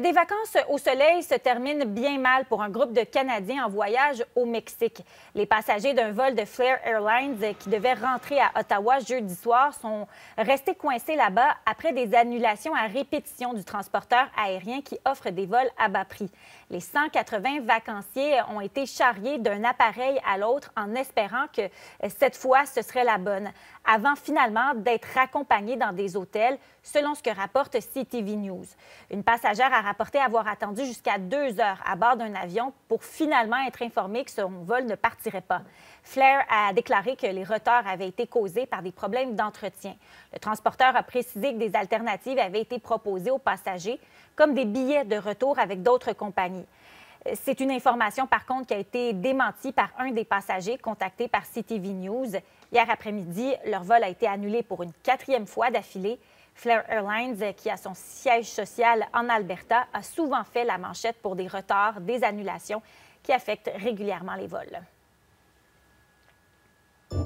Des vacances au soleil se terminent bien mal pour un groupe de Canadiens en voyage au Mexique. Les passagers d'un vol de Flair Airlines qui devaient rentrer à Ottawa jeudi soir sont restés coincés là-bas après des annulations à répétition du transporteur aérien qui offre des vols à bas prix. Les 180 vacanciers ont été charriés d'un appareil à l'autre en espérant que cette fois ce serait la bonne, avant finalement d'être raccompagnés dans des hôtels, selon ce que rapporte CTV News. Une passagère rapporté avoir attendu jusqu'à deux heures à bord d'un avion pour finalement être informée que son vol ne partirait pas. Flair a déclaré que les retards avaient été causés par des problèmes d'entretien. Le transporteur a précisé que des alternatives avaient été proposées aux passagers, comme des billets de retour avec d'autres compagnies. C'est une information, par contre, qui a été démentie par un des passagers contactés par CTV News. Hier après-midi, leur vol a été annulé pour une quatrième fois d'affilée. Flair Airlines, qui a son siège social en Alberta, a souvent fait la manchette pour des retards, des annulations qui affectent régulièrement les vols.